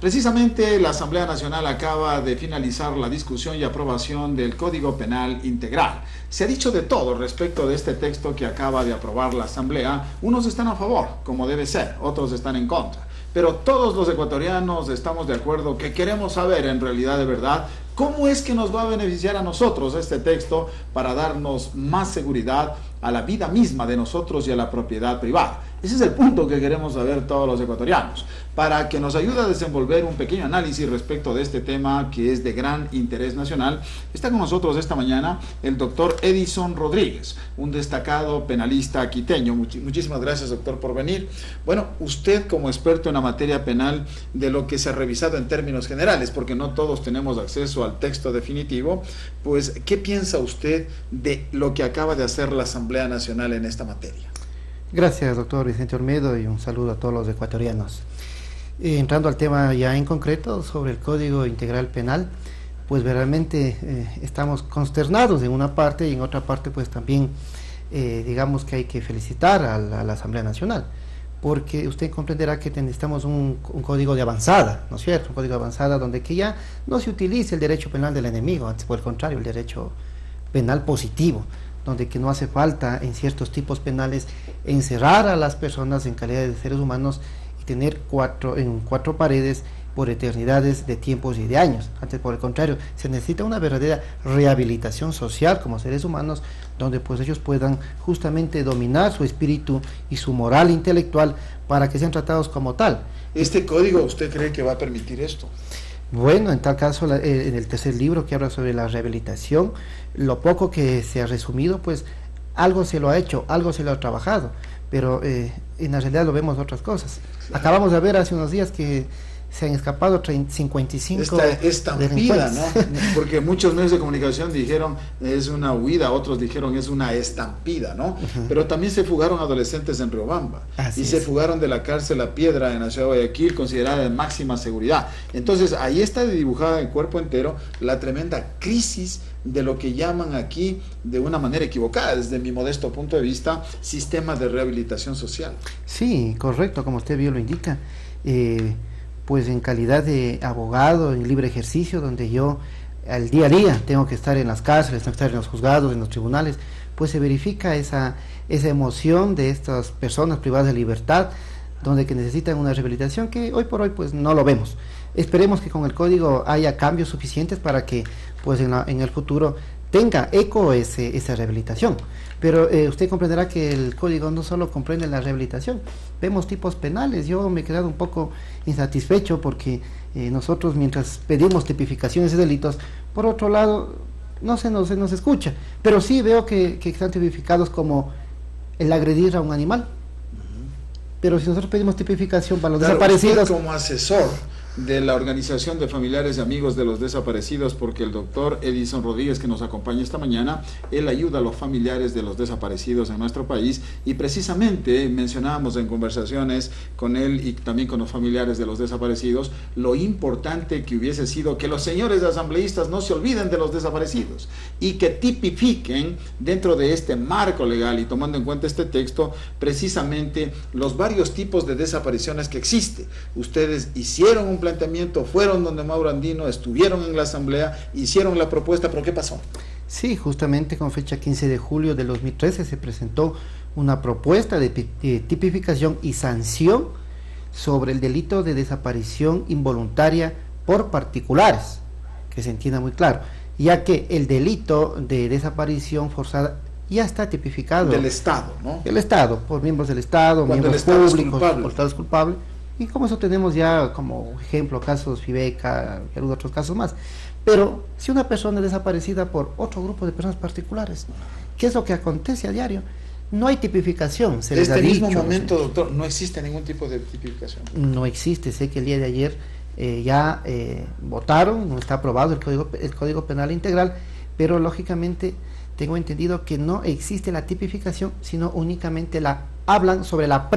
Precisamente la Asamblea Nacional acaba de finalizar la discusión y aprobación del Código Penal Integral. Se ha dicho de todo respecto de este texto que acaba de aprobar la Asamblea. Unos están a favor, como debe ser, otros están en contra. Pero todos los ecuatorianos estamos de acuerdo que queremos saber en realidad de verdad cómo es que nos va a beneficiar a nosotros este texto para darnos más seguridad a la vida misma de nosotros y a la propiedad privada. Ese es el punto que queremos saber todos los ecuatorianos, para que nos ayude a desenvolver un pequeño análisis respecto de este tema que es de gran interés nacional. Está con nosotros esta mañana el doctor Edison Rodríguez, un destacado penalista quiteño. muchísimas gracias, doctor, por venir. Bueno, usted como experto en la materia penal de lo que se ha revisado en términos generales, porque no todos tenemos acceso al texto definitivo, pues, ¿qué piensa usted de lo que acaba de hacer la Asamblea Nacional en esta materia? Gracias, doctor Vicente Olmedo, y un saludo a todos los ecuatorianos. Eh, entrando al tema ya en concreto sobre el Código Integral Penal, pues realmente eh, estamos consternados en una parte y en otra parte pues también eh, digamos que hay que felicitar a la, Asamblea Nacional, porque usted comprenderá que necesitamos un, código de avanzada, ¿no es cierto? Un código de avanzada donde que ya no se utilice el derecho penal del enemigo, antes por el contrario, el derecho penal positivo, donde que no hace falta en ciertos tipos penales encerrar a las personas en calidad de seres humanos y tener cuatro, en cuatro paredes por eternidades de tiempos y de años. Antes, por el contrario, se necesita una verdadera rehabilitación social como seres humanos, donde pues ellos puedan justamente dominar su espíritu y su moral intelectual para que sean tratados como tal. ¿Este código usted cree que va a permitir esto? Bueno, en tal caso, eh, en el tercer libro que habla sobre la rehabilitación, lo poco que se ha resumido, pues algo se lo ha hecho, algo se lo ha trabajado, pero eh, en la realidad lo vemos otras cosas. Acabamos de ver hace unos días que se han escapado 55 Esta estampida, ¿no? Porque muchos medios de comunicación dijeron es una huida, otros dijeron es una estampida, ¿no? Pero también se fugaron adolescentes en Riobamba y se fugaron de la cárcel a Piedra en la ciudad de Guayaquil, considerada de máxima seguridad. Entonces, ahí está dibujada en cuerpo entero la tremenda crisis de lo que llaman aquí, de una manera equivocada, desde mi modesto punto de vista, sistema de rehabilitación social. Sí, correcto, como usted bien lo indica. Eh, pues en calidad de abogado en libre ejercicio, donde yo al día a día tengo que estar en las cárceles, tengo que estar en los juzgados, en los tribunales, pues se verifica esa, esa emoción de estas personas privadas de libertad, donde que necesitan una rehabilitación que hoy por hoy pues no lo vemos. Esperemos que con el código haya cambios suficientes para que pues en, en el futuro tenga eco ese, esa rehabilitación. Pero eh, usted comprenderá que el código no solo comprende la rehabilitación, vemos tipos penales. Yo me he quedado un poco insatisfecho porque eh, nosotros mientras pedimos tipificaciones de delitos, por otro lado no se nos, se nos escucha, pero sí veo que, que están tipificados como el agredir a un animal. Pero si nosotros pedimos tipificación para los desaparecidos... como asesor de la Organización de Familiares y Amigos de los Desaparecidos, porque el doctor Edison Rodríguez, que nos acompaña esta mañana, él ayuda a los familiares de los desaparecidos en nuestro país y precisamente mencionábamos en conversaciones con él y también con los familiares de los desaparecidos lo importante que hubiese sido que los señores asambleístas no se olviden de los desaparecidos y que tipifiquen dentro de este marco legal y tomando en cuenta este texto precisamente los varios tipos de desapariciones que existe. Ustedes hicieron un planteamiento, fueron donde Mauro Andino, estuvieron en la asamblea, hicieron la propuesta, pero ¿qué pasó? Sí, justamente con fecha 15 de julio de 2013 se presentó una propuesta de tipificación y sanción sobre el delito de desaparición involuntaria por particulares, que se entienda muy claro, ya que el delito de desaparición forzada ya está tipificado. Del Estado, ¿no? El Estado, por miembros del Estado, miembros públicos, por Estado es culpable y como eso tenemos ya como ejemplo casos Fibeca y algunos otros casos más. Pero si una persona es desaparecida por otro grupo de personas particulares, ¿qué es lo que acontece a diario? No hay tipificación. Se este mismo momento, doctor, no existe ningún tipo de tipificación. No existe. Sé que el día de ayer eh, ya eh, votaron, no está aprobado el código, el código Penal Integral, pero lógicamente tengo entendido que no existe la tipificación, sino únicamente la hablan sobre la,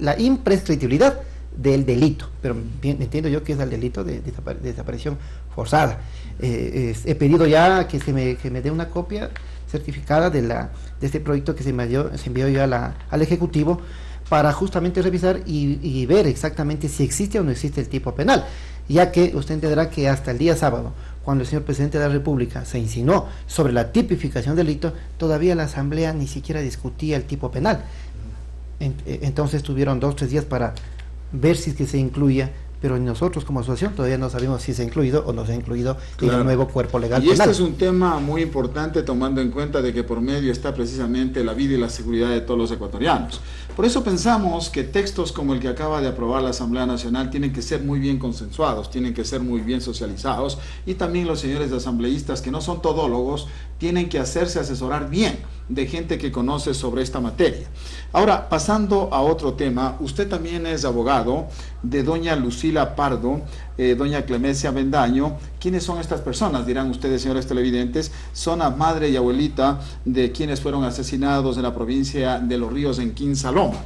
la imprescriptibilidad del delito, pero entiendo yo que es el delito de, desaparición forzada. Eh, he pedido ya que se me, que me dé una copia certificada de, la, de este proyecto que se, me dio, se envió ya al Ejecutivo para justamente revisar y, ver exactamente si existe o no existe el tipo penal. ya que usted entenderá que hasta el día sábado, cuando el señor presidente de la República se insinuó sobre la tipificación del delito, todavía la Asamblea ni siquiera discutía el tipo penal. Eh, entonces tuvieron dos, tres días para ver si es que se incluía pero nosotros como asociación todavía no sabemos si se ha incluido o no se ha incluido en el nuevo cuerpo legal. Y este es un tema muy importante tomando en cuenta de que por medio está precisamente la vida y la seguridad de todos los ecuatorianos. Por eso pensamos que textos como el que acaba de aprobar la Asamblea Nacional tienen que ser muy bien consensuados, tienen que ser muy bien socializados y también los señores asambleístas que no son todólogos tienen que hacerse asesorar bien de gente que conoce sobre esta materia. Ahora, pasando a otro tema, usted también es abogado de doña Lucila Pardo, eh, doña Clemencia Bendaño. ¿Quiénes son estas personas? Dirán ustedes, señores televidentes. Son a madre y abuelita de quienes fueron asesinados en la provincia de Los Ríos en Quinsaloma.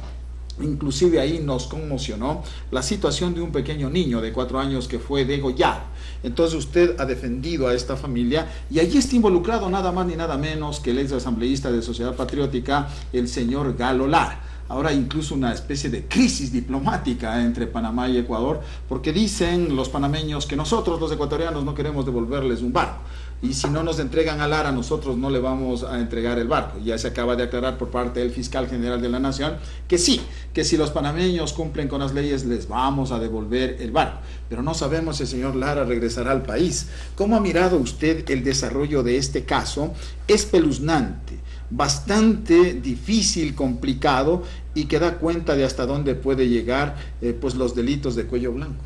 Inclusive ahí nos conmocionó la situación de un pequeño niño de cuatro años que fue degollado. Entonces usted ha defendido a esta familia y allí está involucrado nada más ni nada menos que el ex asambleísta de Sociedad Patriótica, el señor Galo Lara ahora incluso una especie de crisis diplomática entre Panamá y Ecuador, porque dicen los panameños que nosotros los ecuatorianos no queremos devolverles un barco. Y si no nos entregan a Lara, nosotros no le vamos a entregar el barco. Ya se acaba de aclarar por parte del fiscal general de la Nación que sí, que si los panameños cumplen con las leyes, les vamos a devolver el barco. Pero no sabemos si el señor Lara regresará al país. ¿Cómo ha mirado usted el desarrollo de este caso? Espeluznante bastante difícil, complicado y que da cuenta de hasta dónde puede llegar eh, pues los delitos de cuello blanco.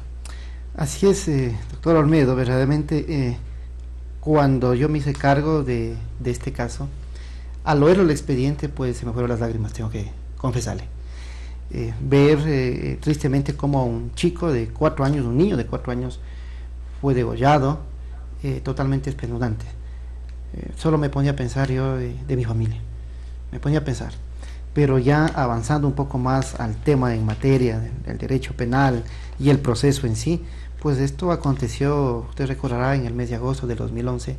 Así es, eh, doctor Olmedo, verdaderamente eh, cuando yo me hice cargo de, este caso, al oír el expediente pues se me fueron las lágrimas, tengo que confesarle. ver tristemente como un chico de cuatro años, un niño de cuatro años, fue degollado, totalmente espeluznante. solo me ponía a pensar yo de mi familia, me ponía a pensar pero ya avanzando un poco más al tema en materia del, derecho penal y el proceso en sí, pues esto aconteció, usted recordará, en el mes de agosto de 2011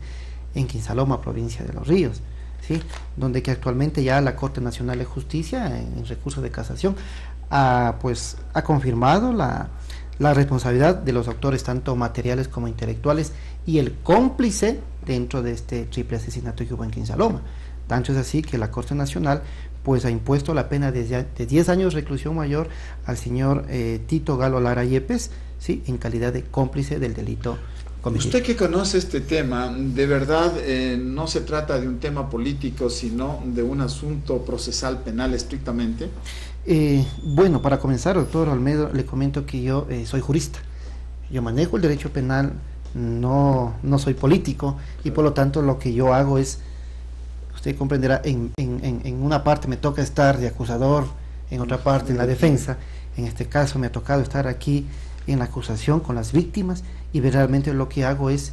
en Quinsaloma, provincia de Los Ríos, ¿sí? donde que actualmente ya la Corte Nacional de Justicia, en, recurso de casación, ha, pues, ha confirmado la, la responsabilidad de los autores, tanto materiales como intelectuales, y el cómplice dentro de este triple asesinato que hubo en Quinsaloma. Tanto es así que la Corte Nacional pues ha impuesto la pena de, 10 años de reclusión mayor al señor eh, Tito Galo Lara Yepes, ¿sí? en calidad de cómplice del delito. Usted que conoce este tema, de verdad eh, no se trata de un tema político, sino de un asunto procesal penal estrictamente. Eh, bueno, para comenzar, doctor Almedo, le comento que yo soy jurista. Yo manejo el derecho penal, no, no soy político y por lo tanto lo que yo hago es usted comprenderá, en, en, en, una parte me toca estar de acusador, en otra parte en la defensa. En este caso me ha tocado estar aquí en la acusación con las víctimas y realmente lo que hago es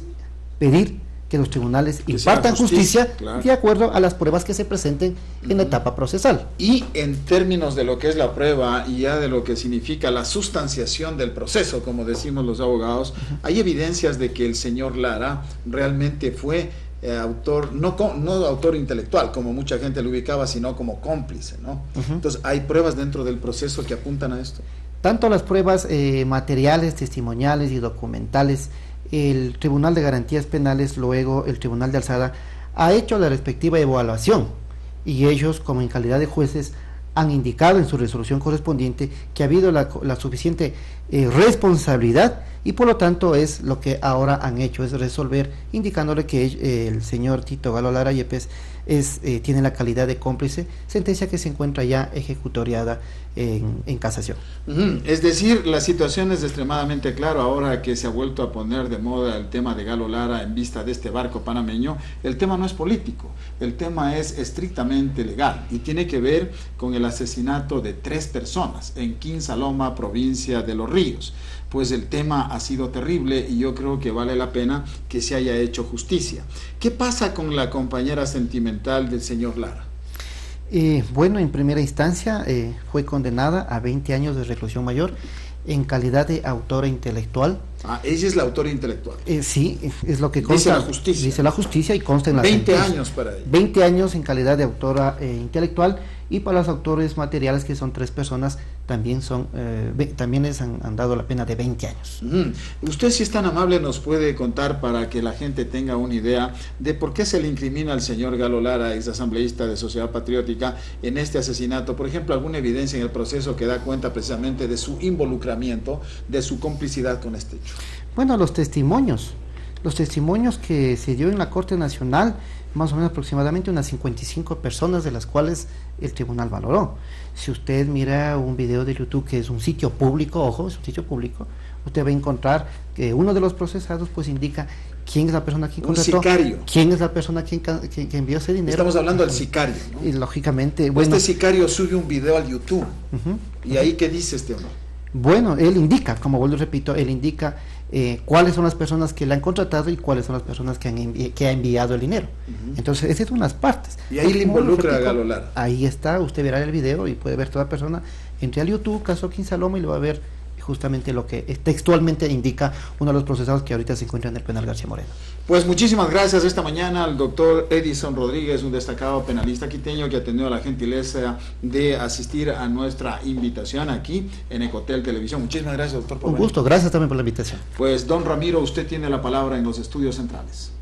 pedir que los tribunales impartan justicia, de acuerdo a las pruebas que se presenten en la etapa procesal. Y en términos de lo que es la prueba y ya de lo que significa la sustanciación del proceso, como decimos los abogados, hay evidencias de que el señor Lara realmente fue eh, autor, no, no autor intelectual, como mucha gente lo ubicaba, sino como cómplice, ¿no? Entonces, ¿hay pruebas dentro del proceso que apuntan a esto? Tanto las pruebas eh, materiales, testimoniales y documentales, el Tribunal de Garantías Penales, luego el Tribunal de Alzada, ha hecho la respectiva evaluación y ellos, como en calidad de jueces, han indicado en su resolución correspondiente que ha habido la, suficiente eh, responsabilidad y por lo tanto es lo que ahora han hecho, es resolver indicándole que eh, el señor Tito Galo Lara Yepes es, eh, tiene la calidad de cómplice, sentencia que se encuentra ya ejecutoriada en, casación. Es decir, la situación es extremadamente clara ahora que se ha vuelto a poner de moda el tema de Galo Lara en vista de este barco panameño. El tema no es político, el tema es estrictamente legal y tiene que ver con el asesinato de tres personas en Quinsaloma, provincia de Los Ríos pues el tema ha sido terrible y yo creo que vale la pena que se haya hecho justicia. ¿Qué pasa con la compañera sentimental del señor Lara? Eh, bueno, en primera instancia eh, fue condenada a 20 años de reclusión mayor en calidad de autora intelectual. Ah, ella es la autora intelectual. Eh, sí, es lo que consta. Dice la justicia. Dice la justicia y consta en la 20 años para ella. 20 años en calidad de autora intelectual y para los autores materiales, que son tres personas, también, son, eh, también les han, dado la pena de 20 años. Usted, si es tan amable, nos puede contar para que la gente tenga una idea de por qué se le incrimina al señor Galo Lara, ex asambleísta de Sociedad Patriótica, en este asesinato. Por ejemplo, alguna evidencia en el proceso que da cuenta precisamente de su involucramiento, de su complicidad con este hecho. Bueno, los testimonios. Los testimonios que se dio en la Corte Nacional más o menos aproximadamente unas 55 personas de las cuales el tribunal valoró. Si usted mira un video de YouTube que es un sitio público, ojo, es un sitio público, usted va a encontrar que uno de los procesados pues indica quién es la persona que contrató, quién es la persona que, que, envió ese dinero. Estamos hablando del sicario, Y lógicamente, bueno, este sicario sube un video al YouTube. ¿Y ahí qué dice este hombre? Bueno, él indica, como vuelvo repito, él indica eh, cuáles son las personas que le han contratado y cuáles son las personas que, han que ha enviado el dinero. Entonces, esas son las partes. Y ahí le involucra a Galolar. Ahí está, usted verá el video y puede ver toda persona. Entre al YouTube, caso Saloma y lo va a ver justamente lo que textualmente indica uno de los procesados que ahorita se encuentra en el penal García Moreno. Pues muchísimas gracias esta mañana al doctor Edison Rodríguez, un destacado penalista quiteño que ha tenido la gentileza de asistir a nuestra invitación aquí en Ecotel Televisión. Muchísimas gracias, doctor. un gusto, gracias también por la invitación. Pues don Ramiro, usted tiene la palabra en los estudios centrales.